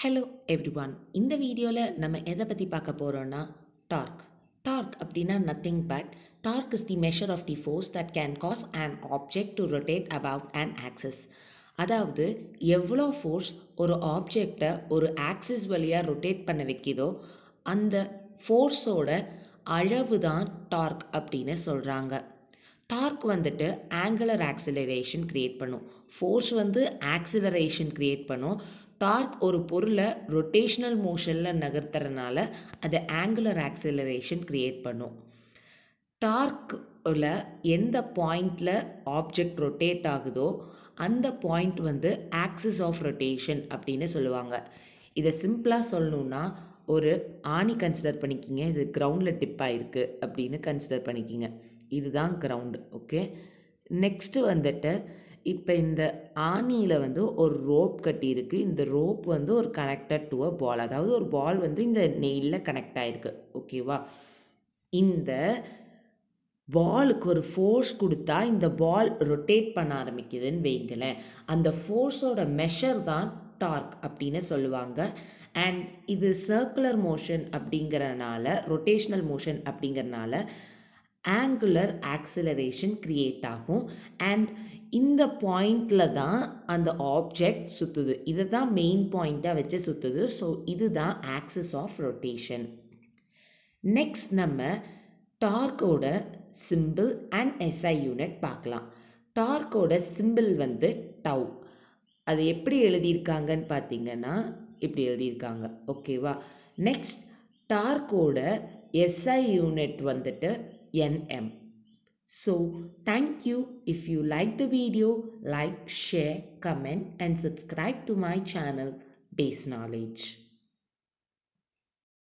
Hello every one இந்த வீடியோவில் நம்ம எதை பற்றி பார்க்க போகிறோன்னா டார்க் டார்க் அப்படின்னா nothing but torque is the measure of the force that can cause and object to rotate about and axis அதாவது எவ்வளோ ஃபோர்ஸ் ஒரு ஆப்ஜெக்டை ஒரு ஆக்சிஸ் வழியாக ரொட்டேட் பண்ண வைக்கிதோ அந்த ஃபோர்ஸோட அளவு தான் டார்க் அப்படின்னு சொல்கிறாங்க டார்க் வந்துட்டு ஆங்குலர் ஆக்சிலரேஷன் க்ரியேட் பண்ணும். ஃபோர்ஸ் வந்து ஆக்சிலரேஷன் க்ரியேட் பண்ணும். டார்க் ஒரு பொருளை ரொட்டேஷ்னல் மோஷனில் நகர்த்துறனால அது ஆங்குலர் ஆக்சிலரேஷன் க்ரியேட் பண்ணும். டார்க்கில் எந்த பாயிண்டில் ஆப்ஜெக்ட் ரொட்டேட் ஆகுதோ அந்த பாயிண்ட் வந்து ஆக்சிஸ் ஆஃப் ரொட்டேஷன் அப்படின்னு சொல்லுவாங்க. இதை சிம்பிளாக சொல்லணுன்னா ஒரு ஆணி கன்சிடர் பண்ணிக்கிங்க இது கிரவுண்டில் டிப் ஆகிருக்கு அப்படின்னு கன்சிடர் பண்ணிக்கிங்க. இதுதான் கிரவுண்டு ஓகே நெக்ஸ்ட்டு வந்துட்டு இப்போ இந்த ஆணியில் வந்து ஒரு ரோப் கட்டியிருக்கு. இந்த ரோப் வந்து ஒரு கனெக்டட் டு அ பால் அதாவது ஒரு பால் வந்து இந்த நெயிலில் கனெக்ட் ஆகிருக்கு ஓகேவா இந்த பாலுக்கு ஒரு ஃபோர்ஸ் கொடுத்தா இந்த பால் ரொட்டேட் பண்ண ஆரம்பிக்குதுன்னு வைங்களேன் அந்த ஃபோர்ஸோட மெஷர் தான் டார்க் அப்படின்னு சொல்லுவாங்க. அண்ட் இது சர்க்குலர் மோஷன் அப்படிங்கிறனால ரொட்டேஷ்னல் மோஷன் அப்படிங்கிறனால ஆங்குலர் ஆக்சிலரேஷன் க்ரியேட் ஆகும். அண்ட் இந்த பாயிண்டில் தான் அந்த ஆப்ஜெக்ட் சுற்றுது இதை தான் மெயின் பாயிண்ட்டாக வச்சு சுற்றுது ஸோ இதுதான் ஆக்சிஸ் ஆஃப் ரொட்டேஷன் நெக்ஸ்ட் நம்ம டார்க்கோட சிம்பிள் அண்ட் எஸ்ஐ யூனிட் பார்க்கலாம். டார்க்கோட சிம்பிள் வந்து டவ் அது எப்படி எழுதியிருக்காங்கன்னு பார்த்தீங்கன்னா இப்படி எழுதியிருக்காங்க. ஓகேவா நெக்ஸ்ட் டார்க்கோட எஸ்ஐ யூனிட் வந்துட்டு nm so thank you. If you like the video like share comment and subscribe to my channel base knowledge